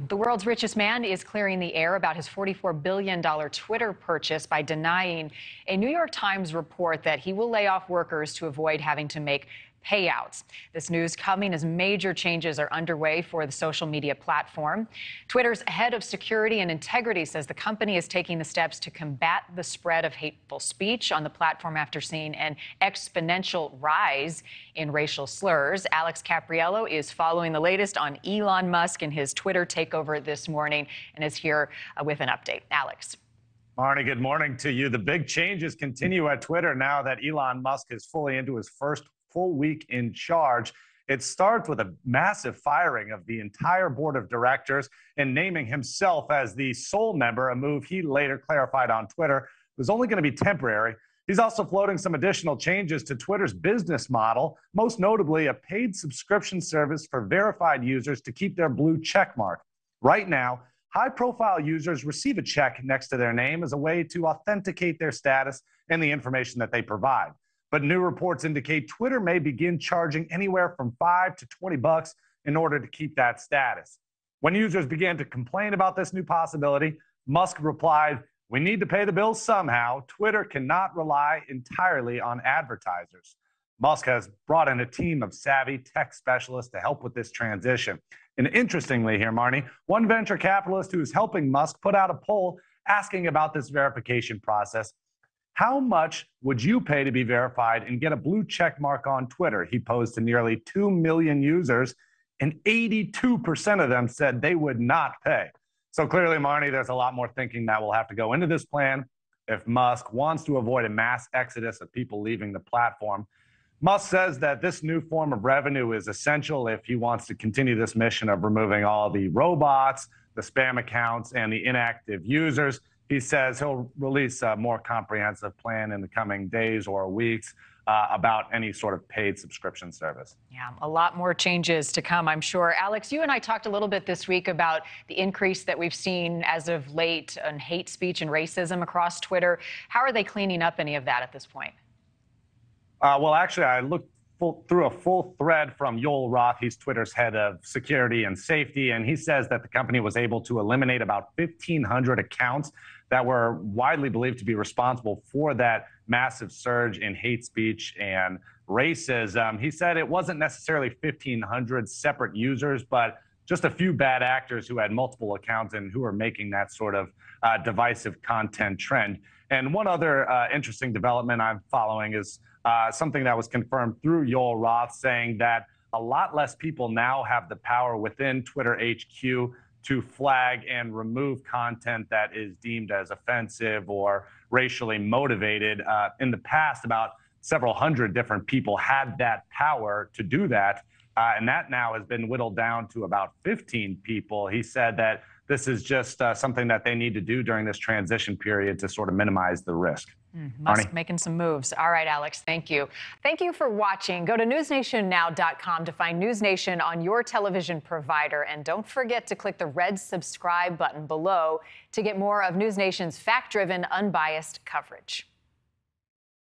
The world's richest man is clearing the air about his $44 billion Twitter purchase by denying a New York Times report that he will lay off workers to avoid having to make payouts. This news coming as major changes are underway for the social media platform. Twitter's head of security and integrity says the company is taking the steps to combat the spread of hateful speech on the platform after seeing an exponential rise in racial slurs. Alex Caprariello is following the latest on Elon Musk and his Twitter takeover this morning and is here uh, with an update. Alex. Marni, good morning to you. The big changes continue at Twitter now that Elon Musk is fully into his first full week in charge. It starts with a massive firing of the entire board of directors and naming himself as the sole member, a move he later clarified on Twitter was only going to be temporary. He's also floating some additional changes to Twitter's business model, most notably a paid subscription service for verified users to keep their blue check mark. Right now, high profile users receive a check next to their name as a way to authenticate their status and the information that they provide. But new reports indicate Twitter may begin charging anywhere from 5 to 20 bucks in order to keep that status. When users began to complain about this new possibility, Musk replied, We need to pay the bills somehow. Twitter cannot rely entirely on advertisers. Musk has brought in a team of savvy tech specialists to help with this transition. And interestingly, here, Marni, one venture capitalist who is helping Musk put out a poll asking about this verification process how much would you pay to be verified and get a blue check mark on Twitter? He posed to nearly 2 million users, and 82% of them said they would not pay. So clearly, Marni, there's a lot more thinking that will have to go into this plan if Musk wants to avoid a mass exodus of people leaving the platform. Musk says that this new form of revenue is essential if he wants to continue this mission of removing all the robots, the spam accounts, and the inactive users he says he'll release a more comprehensive plan in the coming days or weeks uh, about any sort of paid subscription service. Yeah, a lot more changes to come, I'm sure. Alex, you and I talked a little bit this week about the increase that we've seen as of late on hate speech and racism across Twitter. How are they cleaning up any of that at this point? Uh, well, actually, I looked full, through a full thread from Joel Roth. He's Twitter's head of security and safety, and he says that the company was able to eliminate about 1,500 accounts that were widely believed to be responsible for that massive surge in hate speech and racism. He said it wasn't necessarily 1,500 separate users, but just a few bad actors who had multiple accounts and who are making that sort of uh, divisive content trend. And one other uh, interesting development I'm following is uh, something that was confirmed through Joel Roth saying that a lot less people now have the power within Twitter HQ to flag and remove content that is deemed as offensive or racially motivated. Uh, in the past, about several hundred different people had that power to do that. Uh, and that now has been whittled down to about 15 people. He said that this is just uh, something that they need to do during this transition period to sort of minimize the risk. Mm, Musk making some moves. All right, Alex, thank you. Thank you for watching. Go to newsnationnow.com to find News Nation on your television provider. And don't forget to click the red subscribe button below to get more of News Nation's fact driven, unbiased coverage.